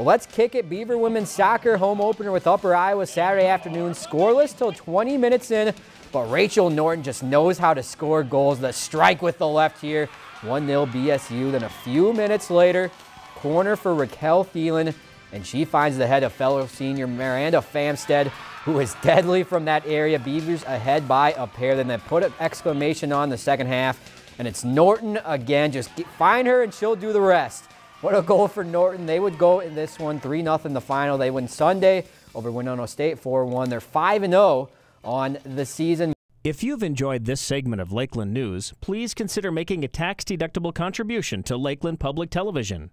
Well, let's kick it. Beaver women's soccer home opener with Upper Iowa Saturday afternoon. Scoreless till 20 minutes in, but Rachel Norton just knows how to score goals. The strike with the left here. 1-0 BSU. Then a few minutes later, corner for Raquel Thielen, and she finds the head of fellow senior Miranda Famstead, who is deadly from that area. Beavers ahead by a pair. Then they put an exclamation on the second half, and it's Norton again. Just find her, and she'll do the rest. What a goal for Norton. They would go in this one 3 0 in the final. They win Sunday over Winona State 4 1. They're 5 0 on the season. If you've enjoyed this segment of Lakeland News, please consider making a tax deductible contribution to Lakeland Public Television.